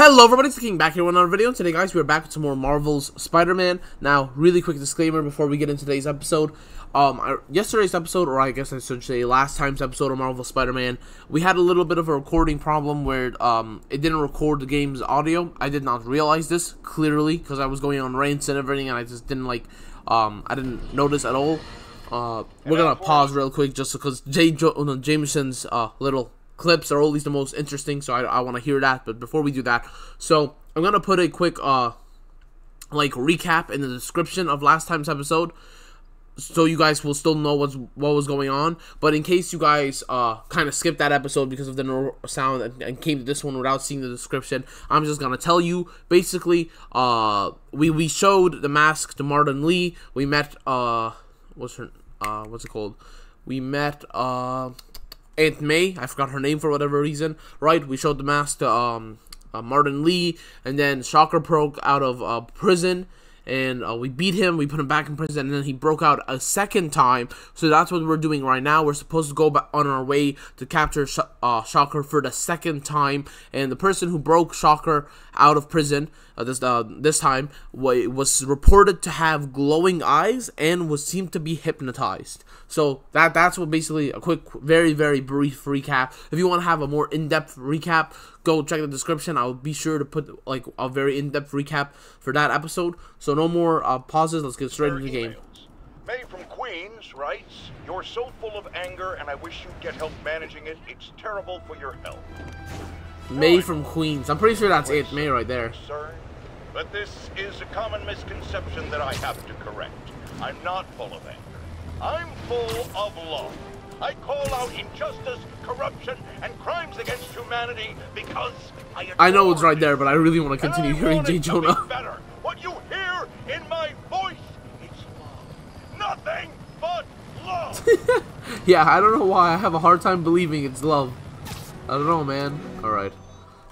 Hello everybody, it's the King back here with another video. Today guys, we're back with some more Marvel's Spider-Man. Now, really quick disclaimer before we get into today's episode. Um, I, yesterday's episode, or I guess I should say last time's episode of Marvel Spider-Man, we had a little bit of a recording problem where um, it didn't record the game's audio. I did not realize this, clearly, because I was going on rants and everything, and I just didn't like, um, I didn't notice at all. Uh, we're gonna pause real quick just because Jay jo no, Jameson's uh, little clips are always the most interesting, so I, I want to hear that. But before we do that, so I'm gonna put a quick uh like recap in the description of last time's episode, so you guys will still know what's what was going on. But in case you guys uh kind of skipped that episode because of the sound and, and came to this one without seeing the description, I'm just gonna tell you basically. Uh, we we showed the mask to Martin Li. We met uh what's her uh what's it called? We met uh Aunt May. I forgot her name for whatever reason. Right, we showed the mask to um, uh, Martin Li, and then Shocker broke out of uh, prison, and uh, we beat him. We put him back in prison, and then he broke out a second time. So that's what we're doing right now. We're supposed to go on our way to capture Sh uh, Shocker for the second time, and the person who broke Shocker out of prison uh, this uh, this time was reported to have glowing eyes and was seemed to be hypnotized. So that that's what basically a quick, very very brief recap. If you want to have a more in depth recap, go check the description. I'll be sure to put like a very in depth recap for that episode. So no more uh, pauses. Let's get straight into the game. May from Queens writes, You're so full of anger and I wish you'd get help managing it. It's terrible for your health. May from Queens. I'm pretty sure that's it. May right there. Sir, but this is a common misconception that I have to correct. I'm not full of anger. I'm full of love. I call out injustice, corruption, and crimes against humanity because I I know it's right there, but I really want to continue hearing J. Jonah. Better. What you hear in my voice is love. Nothing but love. yeah, I don't know why I have a hard time believing it's love. I don't know, man. All right.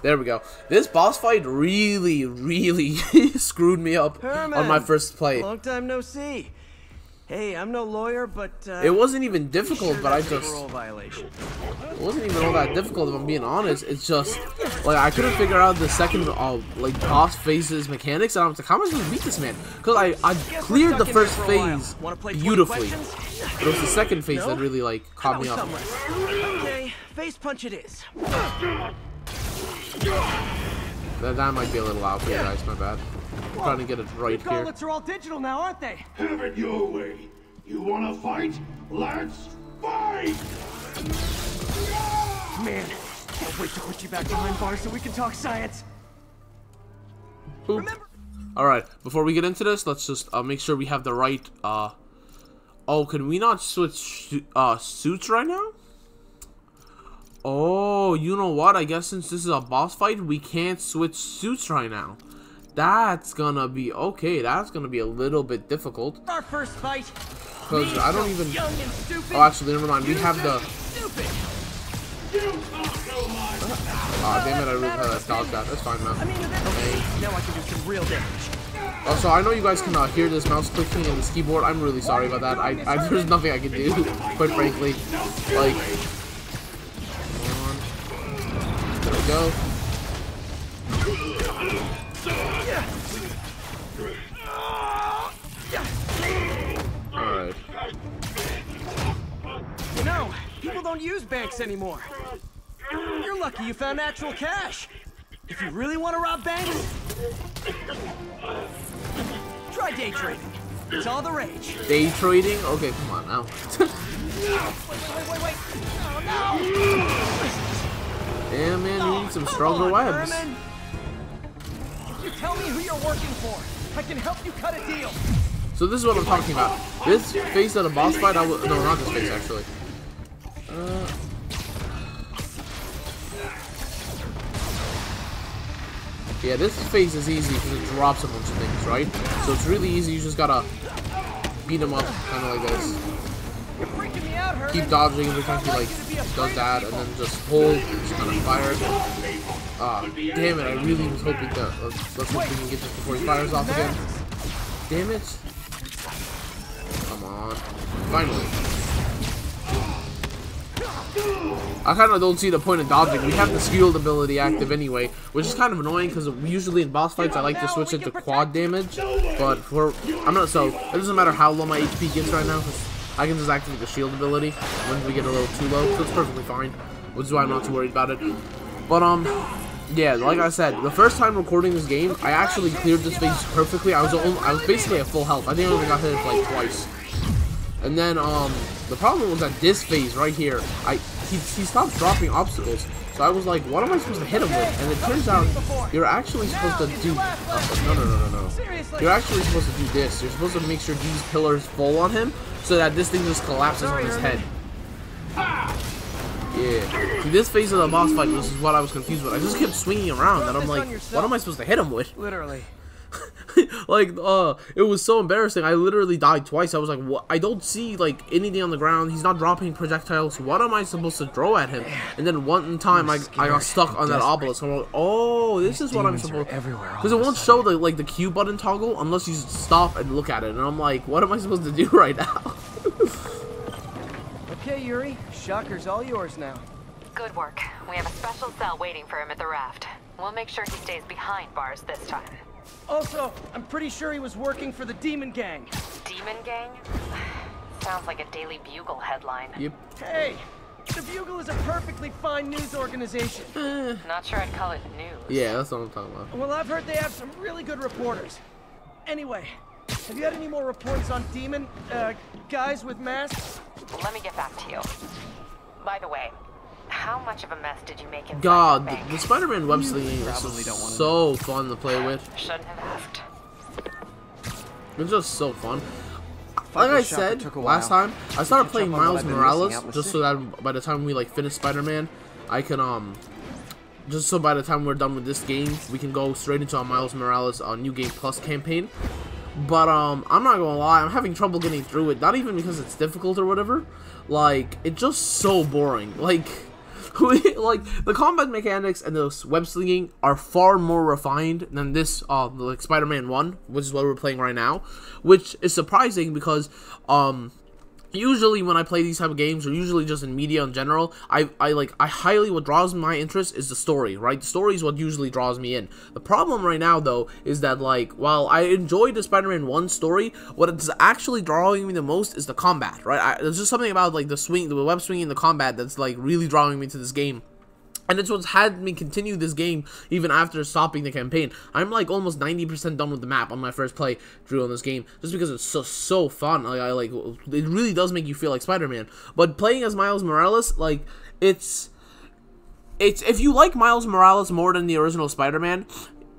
There we go. This boss fight really, really screwed me up Herman, on my first play. Long time no see. Hey, I'm no lawyer, but uh, it wasn't even difficult. Sure but I just it wasn't even all that difficult. If I'm being honest, it's just like I couldn't figure out the second uh, like boss phases mechanics, and I was like, how am I supposed to beat this man? Because I I cleared the first phase beautifully. But it was the second phase no? that really like caught me up. Okay, face punch it is. That, that might be a little loud for you guys, my bad. I'm trying to get it right here. The are all digital now, aren't they? Have it your way. You wanna fight? Let's fight! Man, can't wait to put you back behind bars so we can talk science. Alright, before we get into this, let's just uh, make sure we have the right, uh... Oh, can we not switch uh, suits right now? Oh, you know what? I guess since this is a boss fight, we can't switch suits right now. That's gonna be okay. That's gonna be a little bit difficult. Our first fight. Because I don't even. Oh, actually, never mind. We have the. Oh, damn it! I really had to dodge that. That's fine, man. Okay. Now I can do some real damage. Also, I know you guys can uh, hear this mouse clicking and this keyboard. I'm really sorry about that. I, I there's nothing I can do, quite frankly. Like, there we go. Alright. No, people don't use banks anymore. You're lucky you found actual cash. If you really want to rob banks, try day trading. It's all the rage. Day trading? Okay, come on now. wait, wait, wait, wait. Oh, no. Damn, man, you need some oh, stronger on, webs. Herman. You tell me who you're working for. I can help you cut a deal. So this is what I'm talking about. This face of the boss fight, I will, no, not this face actually. Uh, yeah, this face is easy because it drops a bunch of things, right? So it's really easy. You just gotta beat him up, kind of like this keep dodging every time he like does that, and then just hold, just kind of fire. Ah, damn it! I really was hoping that. Let's, let's hope we can get this before he fires off again. Damn it! Come on! Finally. I kind of don't see the point of dodging. We have the skilled ability active anyway, which is kind of annoying because usually in boss fights I like to switch it to quad damage. But for I'm not so it doesn't matter how low my HP gets right now because I can just activate the shield ability when we get a little too low, so it's perfectly fine. Which is why I'm not too worried about it. But um, yeah, like I said, the first time recording this game, I actually cleared this phase perfectly. I was only, I was basically at full health. I think I only got hit like twice. And then um, the problem was that this phase right here, I he, he stopped dropping obstacles. So I was like, what am I supposed to hit him with? And it turns out you're actually supposed to do... Uh, no, no, no, no, no. You're actually supposed to do this. You're supposed to make sure these pillars fall on him so that this thing just collapses on his head. Yeah. See, this phase of the boss fight, this is what I was confused with. I just kept swinging around, and I'm like, what am I supposed to hit him with? Literally. like, uh, it was so embarrassing. I literally died twice. I was like, what? I don't see, like, anything on the ground. He's not dropping projectiles. What am I supposed to throw at him? And then one time, I, I got stuck on that obelisk. I'm like, oh, this is what I'm supposed to... Everywhere. Because it won't show, the like, the Q button toggle unless you stop and look at it. And I'm like, what am I supposed to do right now? okay, Yuri. Shocker's all yours now. Good work. We have a special cell waiting for him at the raft. We'll make sure he stays behind bars this time. Also, I'm pretty sure he was working for the Demon Gang. Demon Gang? Sounds like a Daily Bugle headline. Yep. Hey, the Bugle is a perfectly fine news organization. Not sure I'd call it news. Yeah, that's what I'm talking about. Well, I've heard they have some really good reporters. Anyway, have you had any more reports on demon, uh, guys with masks? Let me get back to you. By the way, how much of a mess did you make in God, the, the, the Spider-Man web slinging is so fun to play with. Shouldn't have asked. It's just so fun. Like I said last time, I started playing Miles Morales just so that by the time we like finish Spider-Man, I can um just so by the time we're done with this game, we can go straight into a Miles Morales uh, New Game Plus campaign. But um, I'm not gonna lie, I'm having trouble getting through it. Not even because it's difficult or whatever. Like, it's just so boring. Like, like the combat mechanics and the web slinging are far more refined than this uh like Spider-Man 1, which is what we're playing right now, which is surprising because um usually when I play these type of games, or usually just in media in general, I, I like I highly what draws my interest is the story, right? The story is what usually draws me in. The problem right now though is that like while I enjoy the Spider-Man One story, what is actually drawing me the most is the combat, right? I, there's just something about like the swing, the web swinging, the combat that's like really drawing me to this game. And it's what's had me continue this game even after stopping the campaign. I'm like almost 90% done with the map on my first play through on this game, just because it's so so fun. Like I like it really does make you feel like Spider-Man. But playing as Miles Morales, like it's it's if you like Miles Morales more than the original Spider-Man,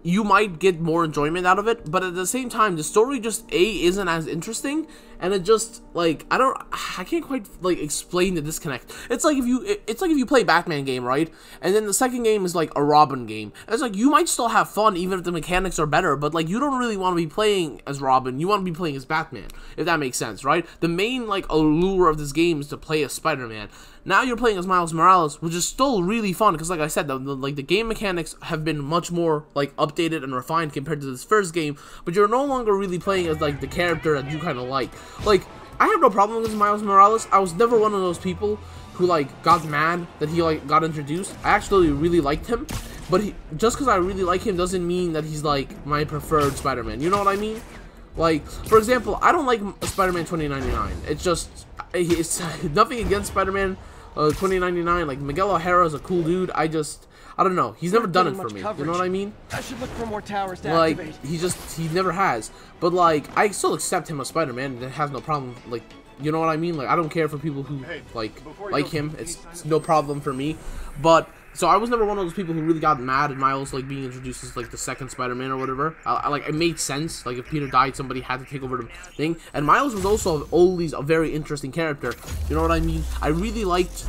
you might get more enjoyment out of it, but at the same time, the story just A isn't as interesting, and it just like I don't I can't quite like explain the disconnect. It's like if you it's like if you play Batman game, right? And then the second game is like a Robin game. And it's like you might still have fun even if the mechanics are better, but like you don't really want to be playing as Robin. You want to be playing as Batman, if that makes sense, right? The main like allure of this game is to play as Spider-Man. Now you're playing as Miles Morales, which is still really fun because, like I said, the, the, like the game mechanics have been much more like updated and refined compared to this first game. But you're no longer really playing as like the character that you kind of like. Like I have no problem with Miles Morales. I was never one of those people who like got mad that he like got introduced. I actually really liked him, but he, just because I really like him doesn't mean that he's like my preferred Spider-Man. You know what I mean? Like, for example, I don't like Spider-Man 2099. It's just, it's nothing against Spider-Man uh, 2099. Like, Miguel O'Hara is a cool dude. I just, I don't know. He's never done it for me. Coverage. You know what I mean? I should look for more towers to like, activate. he just, he never has. But, like, I still accept him as Spider-Man and it has no problem, like, you know what I mean? Like, I don't care for people who, Hey, like, like him. It's, it's no problem for me. But, so I was never one of those people who really got mad at Miles, like, being introduced as, like, the second Spider-Man or whatever. I, I, like, it made sense. Like, if Peter died, somebody had to take over the thing. And Miles was also always a very interesting character. You know what I mean? I really liked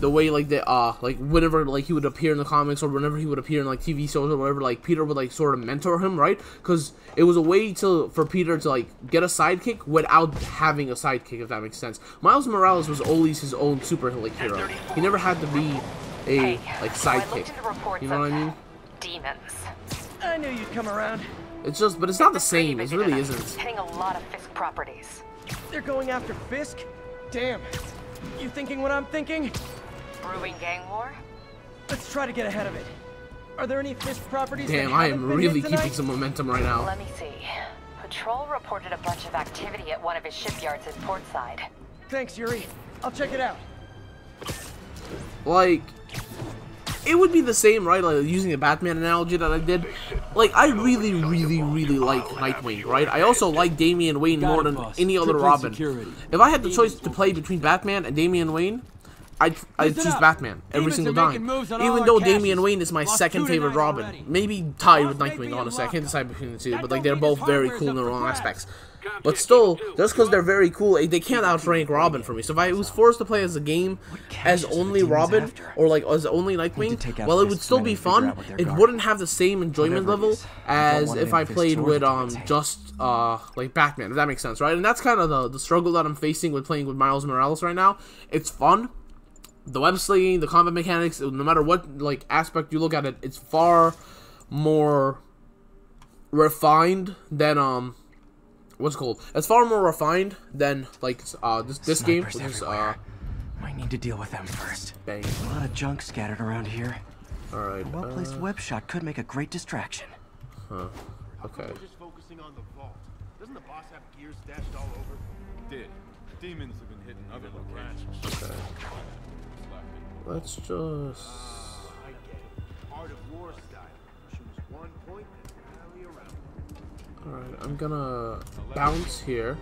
the way like the uh like whenever like he would appear in the comics or whenever he would appear in like TV shows or whatever like Peter would like sort of mentor him right because it was a way to for Peter to like get a sidekick without having a sidekick if that makes sense Miles Morales was always his own super like hero he never had to be a like so I looked sidekick you know what I mean Demons. I knew you'd come around. it's just but it's not the same it really isn't Hitting a lot of Fisk properties. They're going after Fisk? Damn. You thinking what I'm thinking? Brewing gang war? Let's try to get ahead of it. Are there any Fisk properties that Damn, I am really keeping some momentum right now. Let me see. Patrol reported a bunch of activity at one of his shipyards in Portside. Thanks, Yuri. I'll check it out. like it would be the same, right? Like using the Batman analogy that I did. Like I really, really, really like Nightwing, right? I also like Damian Wayne Got more than any other Robin. If I had the choice to play between Batman and Damian Wayne, I'd, I'd choose. Batman every Demons single time. moves on all Even though. Damian Wayne is my Lost second favorite Robin, already. maybe tied with Nightwing. Honestly, I can't decide between the two, That but like they're both very cool in their own aspects. But still, just because they're very cool, they can't outrank Robin for me. So if I was forced to play as a game as caches are the only Robin or like as only Nightwing, well, it would still be fun. out what they're It wouldn't have the same enjoyment level I as if I played with um just uh like Batman. If that makes sense, right? And that's kind of the the struggle that I'm facing with playing with Miles Morales right now. It's fun the web slinging, the combat mechanics, no matter what like aspect you look at it, it's far more refined than um what's it called? It's far more refined than like uh this this game, Snipers which is uh. Might need to deal with them first. bang. A lot of junk scattered around here. All right. A well-placed Uh, web shot could make a great distraction. Huh. okay. Just focusing on the vault. Doesn't the boss have gears stashed all over? Did. Demons have been hitting other locations. Okay. Let's just ah, I get it. Art of war style. Choose one point and rally around. all right. I'm gonna bounce here,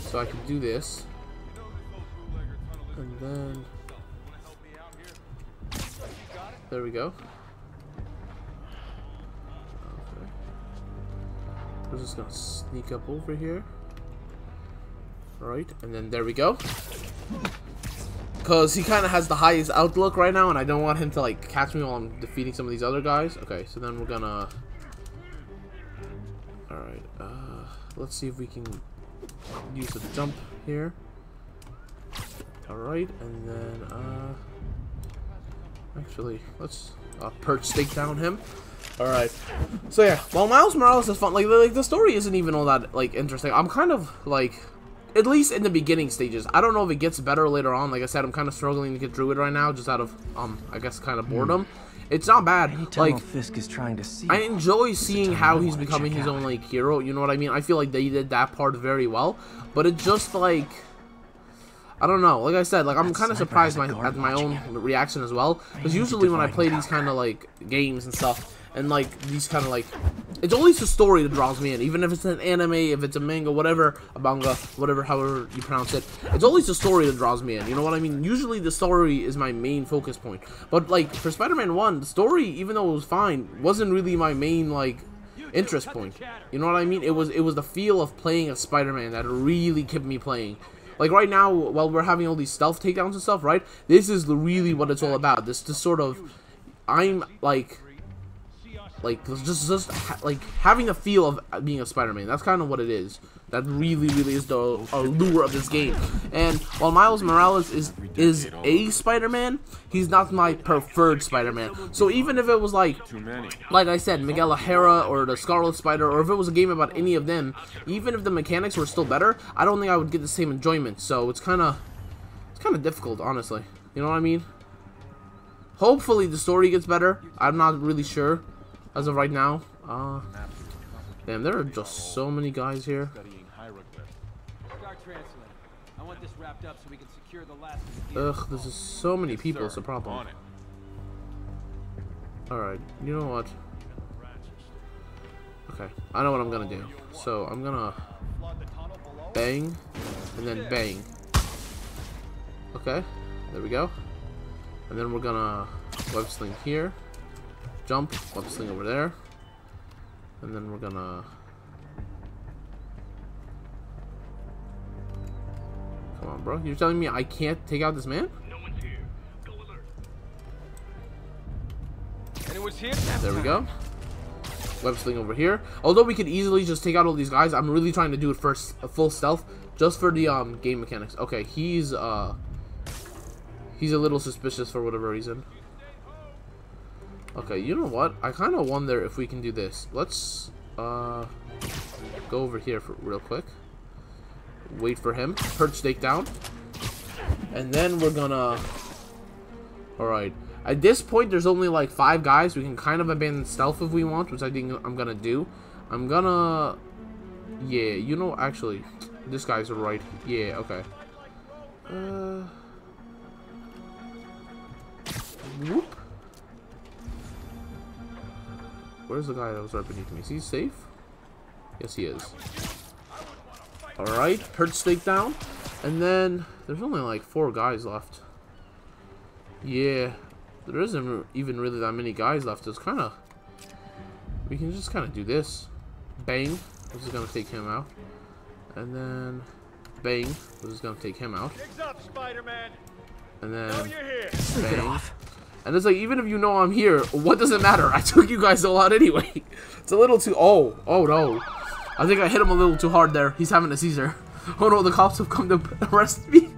so I can do this, and then there we go. We're just gonna sneak up over here. Alright, and then there we go. Because he kind of has the highest outlook right now, and I don't want him to, like, catch me while I'm defeating some of these other guys. Okay, so then we're gonna... Alright, uh, let's see if we can use the jump here. Alright, and then, uh... Actually, let's uh, perch stake down him. Alright. So yeah, while Miles Morales is fun, like, like the story isn't even all that like interesting. I'm kind of like at least in the beginning stages. I don't know if it gets better later on. Like I said, I'm kind of struggling to get through it right now just out of um I guess kind of boredom. It's not bad. Anytime Like Fisk is trying to see. I enjoy seeing how he's becoming his out. own like hero. You know what I mean? I feel like they did that part very well, but it just like I don't know. Like I said, like I'm kind of surprised my at my own reaction as well. Because usually when I play these kind of like games and stuff, and like these kind of like, it's always the story that draws me in. Even if it's an anime, if it's a manga, whatever, a manga, whatever, however you pronounce it, it's always the story that draws me in. You know what I mean? Usually the story is my main focus point. But like for Spider-Man One, the story, even though it was fine, wasn't really my main like interest point. You know what I mean? It was it was the feel of playing a Spider-Man that really kept me playing. Like right now, while we're having all these stealth takedowns and stuff, right? This is really what it's all about. This this sort of, I'm like, like just just ha- like having a feel of being a Spider-Man. That's kind of what it is. That really really is the allure of this game. And while Miles Morales is is a Spider-Man, he's not my preferred Spider-Man. So even if it was like like I said, Miguel O'Hara or the Scarlet Spider, or if it was a game about any of them, even if the mechanics were still better, I don't think I would get the same enjoyment. So it's kind of, it's kind of difficult, honestly. You know what I mean? Hopefully the story gets better. I'm not really sure, as of right now. Uh, damn, there are just so many guys here. Studying hieroglyphs. Start translating. I want this wrapped up so we can secure the last of the Ugh, there's just so many people. It's a problem. All right, you know what? Okay, I know what I'm gonna do. So I'm gonna bang, and then bang. Okay, there we go. And then we're gonna web sling here, jump, web sling over there, and then we're gonna. Come on, bro. You're telling me I can't take out this man? Anyone's here? There we go. Web sling over here. Although we could easily just take out all these guys, I'm really trying to do it first, a full stealth, just for the um game mechanics. Okay, he's uh he's a little suspicious for whatever reason. Okay, you know what? I kind of wonder if we can do this. Let's uh go over here for real quick. Wait for him. Perch stake down. And then we're gonna Alright. At this point, there's only like five guys. We can kind of abandon stealth if we want, which I think I'm gonna do. I'm gonna... Yeah, you know, actually, this guy's right. Yeah, okay. Uh... Whoop. Where's the guy that was right beneath me? Is he safe? Yes, he is. Alright, hurt stake down. And then, there's only like four guys left. Yeah, there isn't even really that many guys left. It's kind of... We can just kind of do this. Bang. This is going to take him out. And then... Bang. This is going to take him out. And then... Bang. And it's like, even if you know I'm here, what does it matter? I took you guys a lot anyway. It's a little too... Oh. Oh, no. I think I hit him a little too hard there. He's having a seizure. Oh, no. The cops have come to arrest me.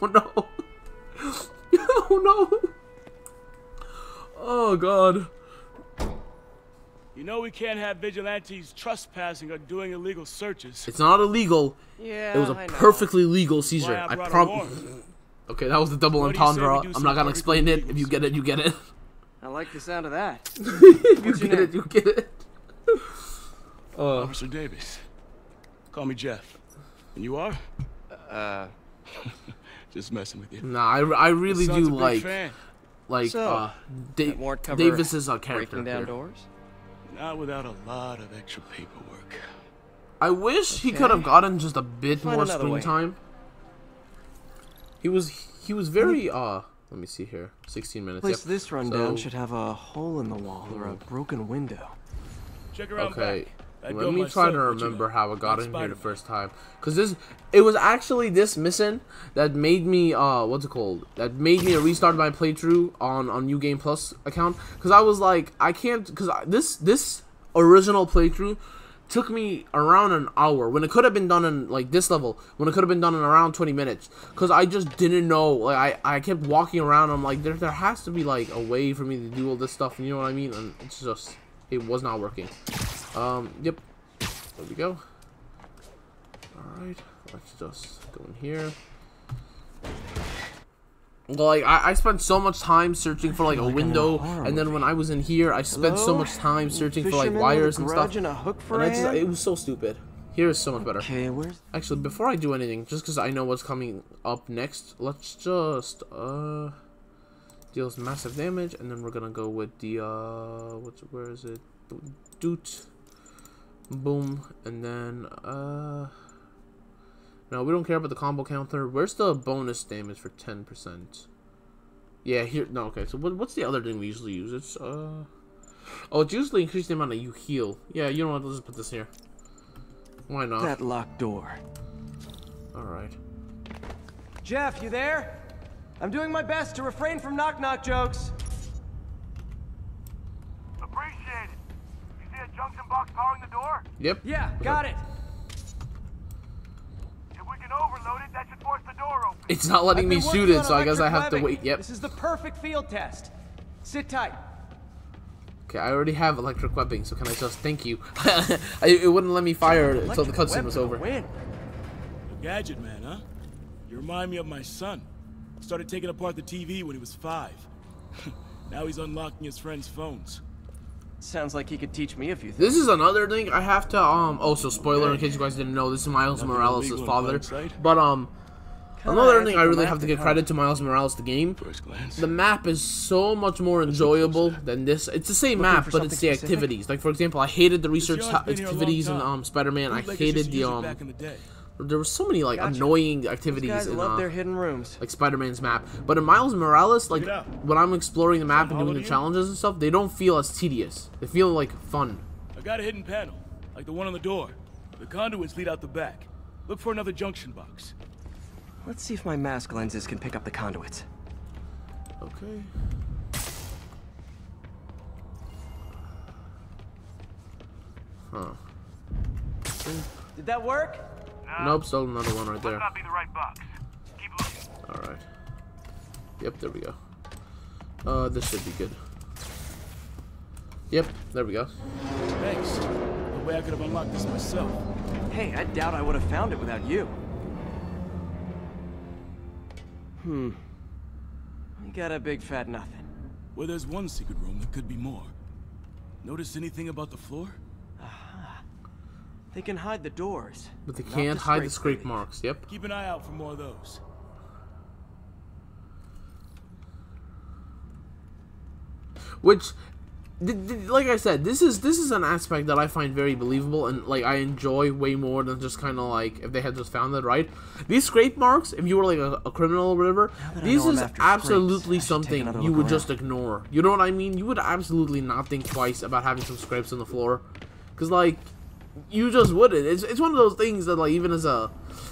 Oh, no. oh, no. Oh, God. You know we can't have vigilantes trespassing or doing illegal searches. It's not illegal. Yeah, It was a I know. perfectly legal Why seizure. I I brought a prob. warrant. Okay, that was the double What do you say we entendre. I'm not gonna explain it. If you get it, you get it. I like the sound of that. if you What's your get it, you get it. Uh, Officer Davis. Call me Jeff. And you are? Uh, Just messing with you. nah, I, I really do a like fan. like So, uh, da- that warrant cover Davis is a character. breaking down here. doors. Not without a lot of extra paperwork. I wish he could have gotten just a bit Find more screen way. time. He was he was very uh. Let me see here. 16 minutes. Place Yep. this rundown So- should have a hole in the wall or a broken window. Check around Okay. back. I Let me try to but you remember know, how I got in here the first time. Cause this, it was actually this mission that made me, uh, what's it called? That made me restart my playthrough on on New Game Plus account. Cause I was like, I can't, cause I, this this original playthrough took me around an hour when it could have been done in like this level when it could have been done in around 20 minutes. Because i just didn't know like i i kept walking around. I'm like there, there has to be like a way for me to do all this stuff you know what i mean? And it's just it was not working. Um yep. There we go. All right. Let's just go in here like I, I spent so much time searching for like a like I'm in a window and then when i was in here i spent so much time searching for like Fisherman with a wires and stuff. and a hook for and just, it was so stupid. Here is so much better. Okay, where's Actually, before I do anything, just because I know what's coming up next, let's just uh deals massive damage, and then we're gonna go with the uh what's where is it? Doot, boom, and then uh no, we don't care about the combo counter. Where's the bonus damage for ten percent? Yeah, here. No, okay. So what, what's the other thing we usually use? It's uh oh, it's usually increase the amount that you heal. Yeah, you know what? Let's just put this here. Why not? that locked door? All right. Jeff, you there? I'm doing my best to refrain from knock-knock jokes. Appreciate it. You see a junction box powering the door? Yep. Yeah, got it. If we it, that should force the door open. It's not letting me shoot it, so I guess I electric have to wait. Yep. This is the perfect field test. Sit tight. Okay, I already have electric webbing, so can I just thank you? I, it wouldn't let me fire until the cutscene was over. win. A gadget man, huh? You remind me of my son. Started taking apart the TV when he was five. now he's unlocking his friends' phones. Sounds like he could teach me a few things. This is another thing I have to um. Also, spoiler in case you guys didn't know, this is Miles Nothing Morales' father. But um, another thing I really have to give credit to Miles Morales the game. First glance. The map is so much more enjoyable than this. It's the same map, but it's the specific? activities. Like for example, I hated the research yard's ta- been here a long activities in um Spider-Man. I hated the um. Back in the day. There were so many like Gotcha. annoying These activities guys in love uh, their hidden rooms. like Spider-Man's map. But in Miles Morales, like it when I'm exploring the map and doing the challenges and stuff, they don't feel as tedious. They feel like fun. I got a hidden panel, like the one on the door. The conduits lead out the back. Look for another junction box. Let's see if my mask lenses can pick up the conduits. Okay. Huh. Did that work? Nope, still another one right there. The right box. Keep looking. Alright. Yep, there we go. Uh, this should be good. Yep, there we go. Thanks. No way I could have unlocked this myself. Hey, I doubt I would have found it without you. Hmm. You got a big fat nothing. Well, there's one secret room that could be more. Notice anything about the floor? They can hide the doors. But they can't hide the scrape scrape marks. Yep. Keep an eye out for more of those. which th- th- like i said this is this is an aspect that i find very believable and like i enjoy way more than just kind of like if they had just found it right these scrape marks if you were like a, a criminal or whatever that I these is after scrapes, absolutely I should take something you would around. just ignore you know what i mean you would absolutely not think twice about having some scrapes on the floor because like you just wouldn't. It's, it's one of those things that like even as a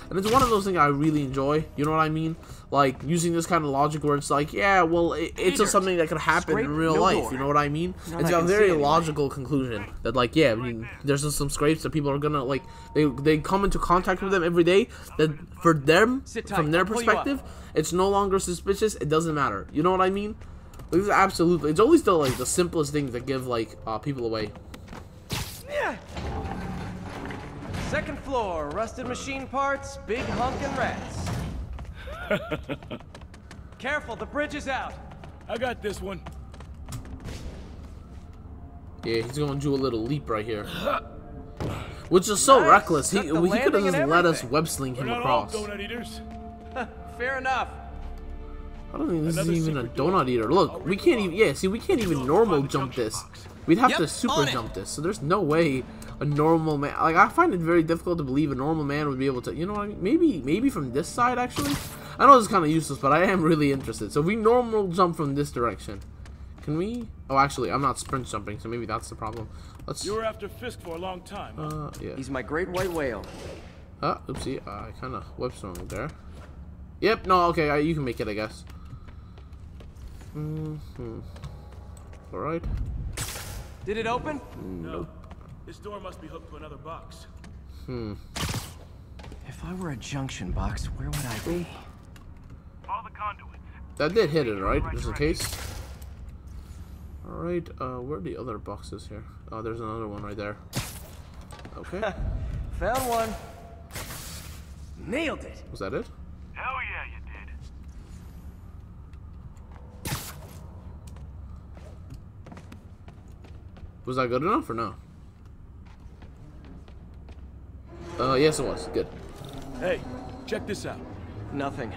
and it's one of those things i really enjoy you know what i mean? Like using this kind of logic where it's like yeah well it, it's just something that could happen Scrape, in real no life door. you know what i mean? None it's I a very anyway. logical conclusion that like yeah I mean, there's just some scrapes that people are gonna like they they come into contact with them every day that for them from their I'll pull you up. perspective it's no longer suspicious. It doesn't matter. You know what i mean? Like, this is absolutely it's always the like the simplest things that give like uh, people away. Yeah. Second floor, rusted machine parts, big honkin' rats. Careful, the bridge is out. I got this one. yeah he's gonna do a little leap right here which is so Nice. reckless he, he could have just let us everything. web sling We're him not all across donut eaters. Fair enough. I don't think this Another is even a secret door. donut eater. Look, I'll we can't even. Yeah, see, we can't even normal jump this. box. We'd have Yep, to super on it. jump this. So there's no way a normal man. Like I find it very difficult to believe a normal man would be able to. You know what I mean? Maybe, maybe from this side actually. I know it's kind of useless, but I am really interested. So if we normal jump from this direction, can we? Oh, actually, I'm not sprint jumping, so maybe that's the problem. Let's. You were after Fisk for a long time. huh? Uh, yeah. He's my great white whale. Ah, oopsie. I kind of web swung there. Yep. No. Okay. I, you can make it, I guess. Hmm. All right. Did it open? no. This door must be hooked to another box. Hmm. If I were a junction box, where would I be? Follow the conduits. That did hit it, right? Just in case. Alright, uh, where are the other boxes here? Oh, there's another one right there. Okay. Found one. Nailed it. Was that it? Hell yeah, you did. Was that good enough or no? Uh, yes it was. Good. Hey, check this out. Nothing.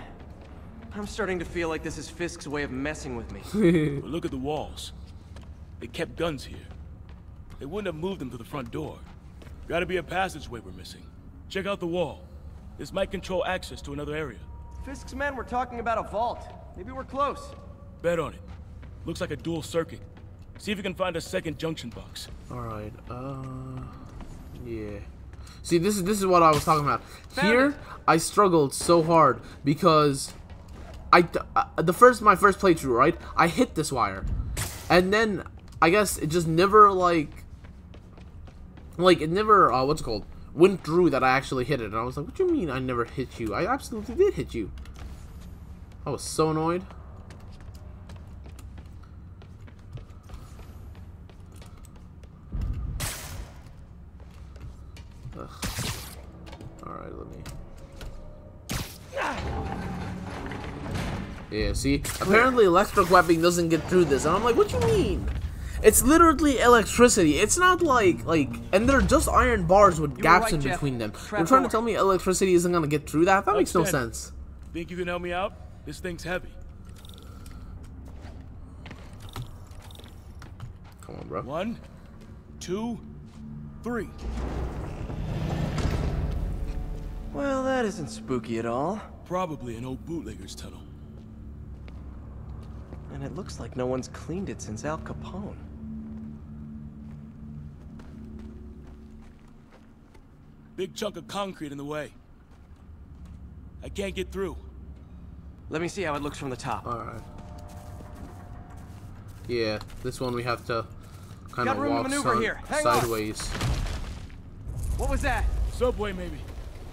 I'm starting to feel like this is Fisk's way of messing with me. But look at the walls. They kept guns here. They wouldn't have moved them to the front door. Gotta be a passageway we're missing. Check out the wall. This might control access to another area. Fisk's men were talking about a vault. Maybe we're close. Bet on it. Looks like a dual circuit. See if you can find a second junction box. Alright, uh... Yeah. See, this is this is what I was talking about. Here. I struggled so hard because I uh, the first my first playthrough, right? I hit this wire, and then I guess it just never like like it never uh, what's it called went through that I actually hit it, and I was like, "What do you mean I never hit you? I absolutely did hit you." I was so annoyed. Yeah, see? Apparently electric weapon doesn't get through this. And I'm like, what you mean? It's literally electricity. It's not like, like, and they're just iron bars with You gaps right, in Jeff. between them. Trap You're trying to tell me electricity isn't gonna get through that? That makes no sense. Think you can help me out? This thing's heavy. Come on, bro. One, two, three. Well, that isn't spooky at all. Probably an old bootlegger's tunnel. And it looks like no one's cleaned it since Al Capone. Big chunk of concrete in the way. I can't get through. Let me see how it looks from the top. Alright. Yeah, this one we have to kind Got of room walk maneuver here. Hang on. sideways. What was that? Subway, maybe.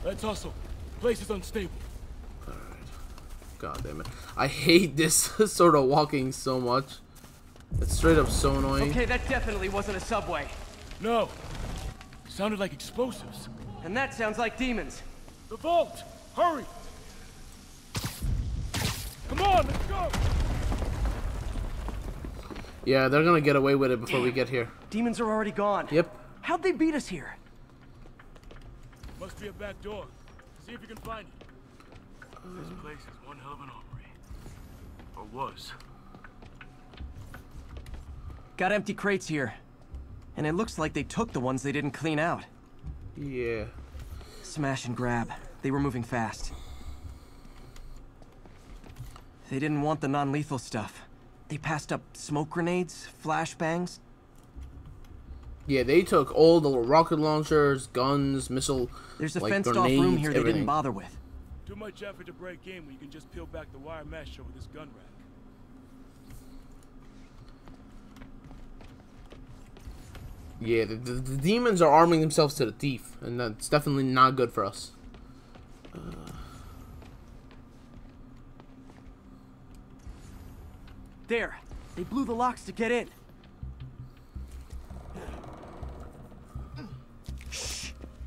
Let's hustle. Place is unstable. God damn it. I hate this sort of walking so much. It's straight up so annoying. Okay, that definitely wasn't a subway. No. Sounded like explosives. And that sounds like demons. The vault! Hurry! Come on, let's go! Yeah, they're gonna get away with it before we get here. Demons are already gone. Yep. How'd they beat us here? Must be a back door. See if you can find it. This place is one hell of an armory. Or was. Got empty crates here. And it looks like they took the ones they didn't clean out. Yeah. Smash and grab. They were moving fast. They didn't want the non-lethal stuff. They passed up smoke grenades, flashbangs. Yeah, they took all the rocket launchers, guns, missile, There's a like fenced-off grenades, room here they didn't bother with. Too much effort to break in when you can just peel back the wire mesh over this gun rack. Yeah, the, the, the demons are arming themselves to the teeth, and that's definitely not good for us. There. They blew the locks to get in.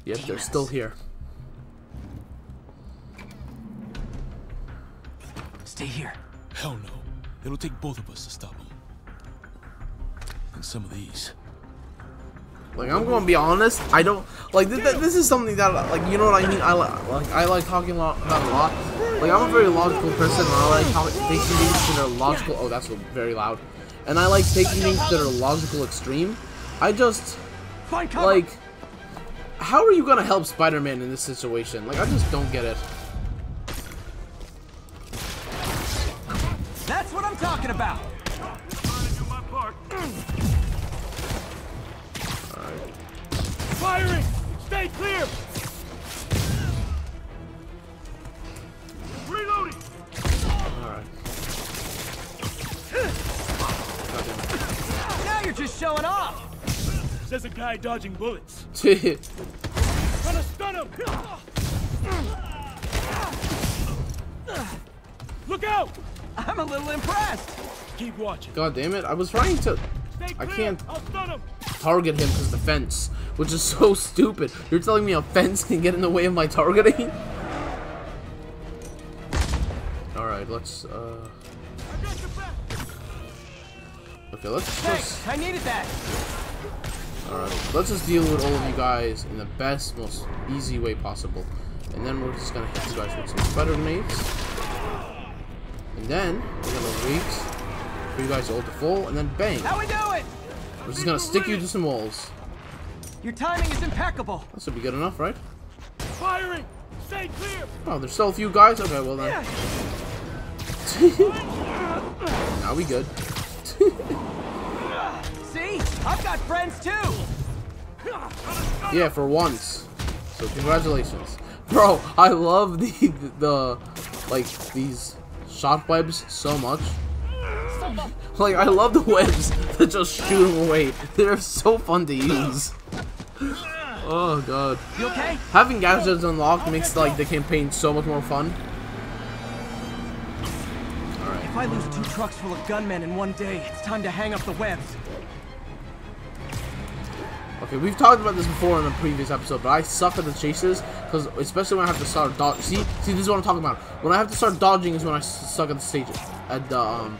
Yep, they're still here. Stay here. Hell no. It'll take both of us to stop them. And some of these. Like I'm gonna be honest, I don't like th th this is something that like you know what I mean. I li- like I like talking lo- about a lot. Like I'm a very logical person, and I like talk- taking things to their logical. Oh, that's very loud. And I like taking things to their logical extreme. I just like, how are you gonna help Spider-Man in this situation? Like I just don't get it. That's what I'm talking about. Trying to do my part. Firing! Stay clear! Reloading. All right. Now you're just showing off. Says a guy dodging bullets. Gonna stun him! Look out! I'm a little impressed. Keep watching. God damn it! I was trying to I can't- him. target him because the fence, which is so stupid. You're telling me a fence can get in the way of my targeting? All right, let's. uh... I got your back. Okay, let's Thanks. just. I needed that. All right, let's just deal with all of you guys in the best, most easy way possible, and then we're just gonna hit you guys with some spider grenades, and then we're gonna wait for you guys to ult the full, and then bang. How we doing? We're just gonna stick you to some walls. Your timing is impeccable. That should be good enough, right? Firing! Stay clear! Oh, there's still a few guys. Okay, well then. now we good. See? I've got friends too. Yeah, for once. So congratulations, bro. I love the the, the like these shot webs so much. Like I love the webs that just shoot them away. They're so fun to use. Oh god. You okay? Having gadgets unlocked makes like the campaign so much more fun. If I lose two trucks full of gunmen in one day, it's time to hang up the webs. Okay, we've talked about this before in a previous episode, but I suck at the chases because especially when I have to start dodge. See, see, this is what I'm talking about. When I have to start dodging is when I s- suck at the stages, at the um,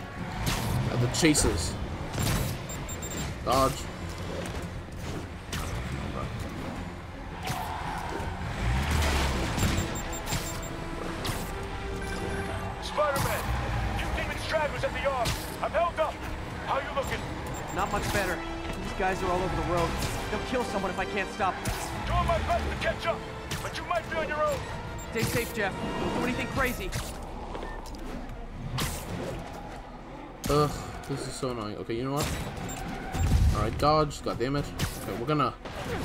at the chases. Dodge. Spider-Man, you demon stragglers at the arms. I'm held up. How you looking? Not much better. These guys are all over the road. They'll kill someone if I can't stop them. Doing my best to catch up, but you might be on your own. Stay safe, Jeff. Don't do anything crazy. Ugh, this is so annoying. Okay, you know what? All right, dodge. God damn it. Okay, we're gonna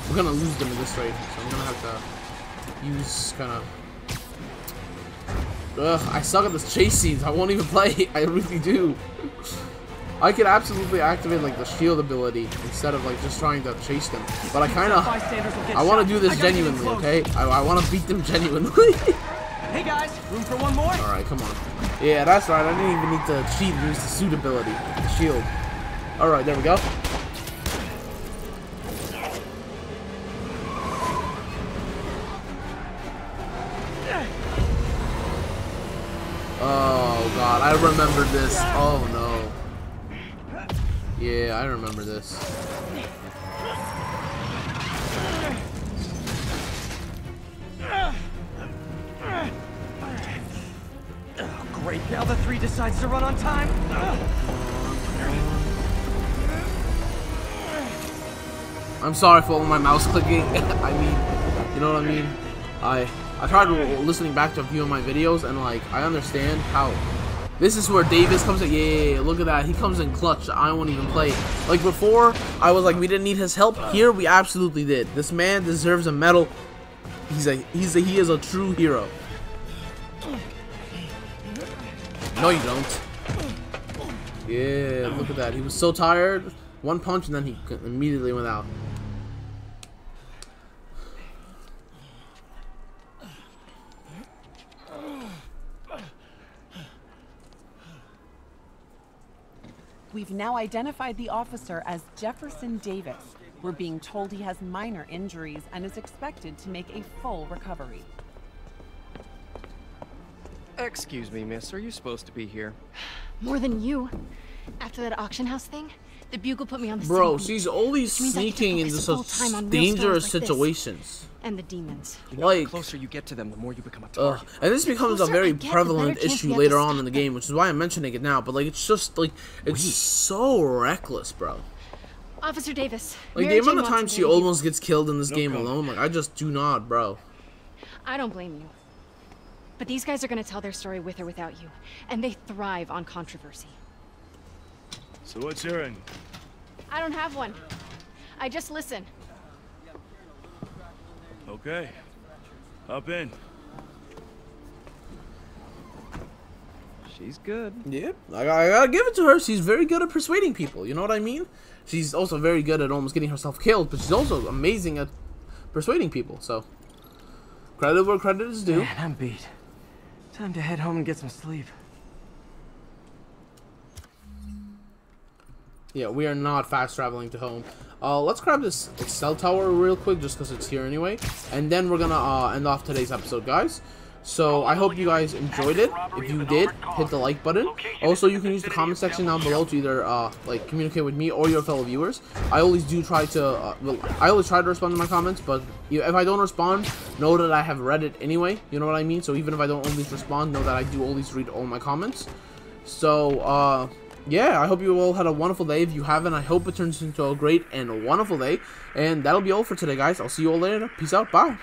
we're gonna lose them in this raid, so I'm gonna have to use kind of. Ugh, I suck at this chase scenes. I won't even play. I really do. I could absolutely activate like the shield ability instead of like just trying to chase them. But I kind of Bystanders will get I want to do this I gotta get in genuinely. Okay, I, I want to beat them genuinely. Hey guys, room for one more? All right, come on. Yeah, that's right. I didn't even need to cheat and use the suit ability, the shield. All right, there we go. Oh god, I remember this. Oh no. Yeah, I remember this. Oh, great. Now the three decides to run on time. I'm sorry for all my mouse clicking. I mean, you know what I mean? I I tried listening back to a few of my videos and like I understand how this is where Davis comes in. Yeah, look at that. He comes in clutch. I won't even play. Like before, I was like we didn't need his help. Here we absolutely did. This man deserves a medal. He's a he's a he is a true hero. No, you don't. Yeah, look at that. He was so tired. One punch and then he immediately went out. We've now identified the officer as Jefferson Davis. We're being told he has minor injuries and is expected to make a full recovery. Excuse me, miss. Are you supposed to be here? More than you. After that auction house thing, the Bugle put me on the Bro, same she's always sneaking into such dangerous like situations. And the demons. Like- the closer you get to them, the more you become a Ugh. target. And this becomes a very get, prevalent issue later on in the game, which is why I'm mentioning it now. But like, it's just like it's so reckless, bro. Officer Davis. Like Mary the Jane amount of times she meet you. almost gets killed in this No game comment. alone, like I just do not, bro. I don't blame you. But these guys are gonna tell their story with or without you. And they thrive on controversy. So what's your end? I don't have one. I just listen. Okay. Up in. She's good. Yep, I, I gotta give it to her. She's very good at persuading people. You know what I mean? She's also very good at almost getting herself killed, but she's also amazing at persuading people. So credit where credit is due. Man, I'm beat. Time to head home and get some sleep. Yeah, we are not fast traveling to home. Uh, let's grab this cell tower real quick, just because it's here anyway. And then we're gonna uh, end off today's episode, guys. So I hope you guys enjoyed it. If you did, hit the like button. Also, you can use the comment section down below to either uh, like communicate with me or your fellow viewers. I always do try to, uh, well, I always try to respond to my comments, but if I don't respond, know that I have read it anyway. You know what I mean? So even if I don't always respond, know that I do always read all my comments. So, uh, yeah, I hope you all had a wonderful day. If you haven't, I hope it turns into a great and wonderful day. And that'll be all for today, guys. I'll see you all later. Peace out. Bye.